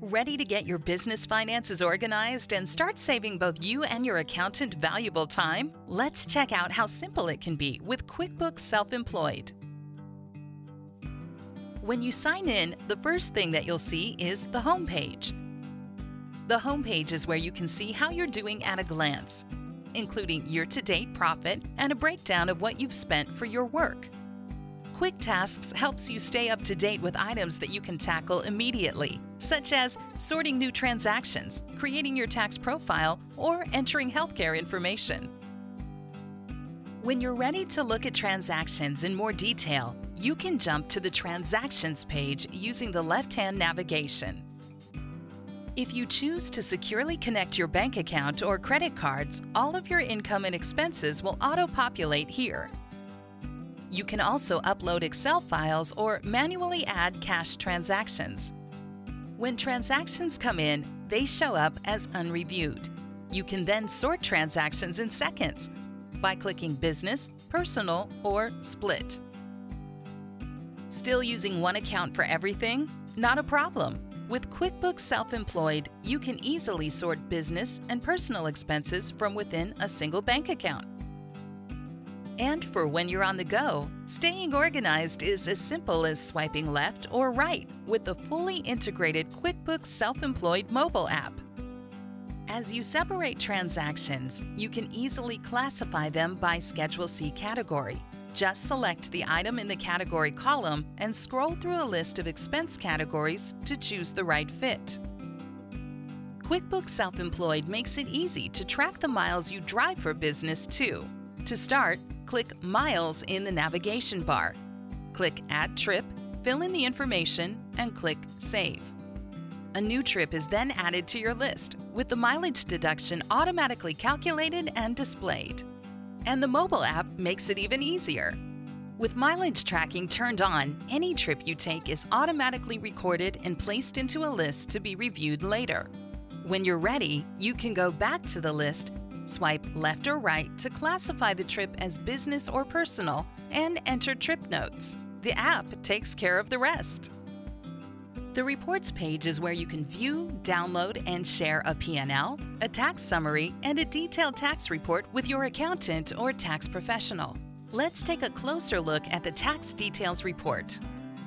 Ready to get your business finances organized and start saving both you and your accountant valuable time? Let's check out how simple it can be with QuickBooks Self Employed. When you sign in, the first thing that you'll see is the home page. The home page is where you can see how you're doing at a glance, including year to date profit and a breakdown of what you've spent for your work. Quick Tasks helps you stay up to date with items that you can tackle immediately, such as sorting new transactions, creating your tax profile, or entering healthcare information. When you're ready to look at transactions in more detail, you can jump to the Transactions page using the left-hand navigation. If you choose to securely connect your bank account or credit cards, all of your income and expenses will auto-populate here. You can also upload Excel files or manually add cash transactions. When transactions come in, they show up as unreviewed. You can then sort transactions in seconds by clicking Business, Personal, or Split. Still using one account for everything? Not a problem. With QuickBooks Self Employed, you can easily sort business and personal expenses from within a single bank account. And for when you're on the go, staying organized is as simple as swiping left or right with the fully integrated QuickBooks Self Employed mobile app. As you separate transactions, you can easily classify them by Schedule C category. Just select the item in the category column and scroll through a list of expense categories to choose the right fit. QuickBooks Self Employed makes it easy to track the miles you drive for business too. To start, click Miles in the navigation bar. Click Add Trip, fill in the information, and click Save. A new trip is then added to your list, with the mileage deduction automatically calculated and displayed. And the mobile app makes it even easier. With mileage tracking turned on, any trip you take is automatically recorded and placed into a list to be reviewed later. When you're ready, you can go back to the list Swipe left or right to classify the trip as business or personal and enter trip notes. The app takes care of the rest. The Reports page is where you can view, download, and share a P&L, a tax summary, and a detailed tax report with your accountant or tax professional. Let's take a closer look at the Tax Details Report.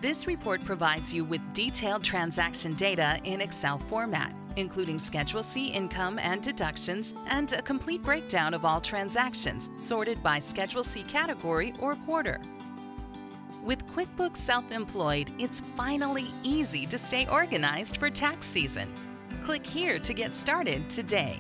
This report provides you with detailed transaction data in Excel format including Schedule C income and deductions, and a complete breakdown of all transactions sorted by Schedule C category or quarter. With QuickBooks Self Employed, it's finally easy to stay organized for tax season. Click here to get started today.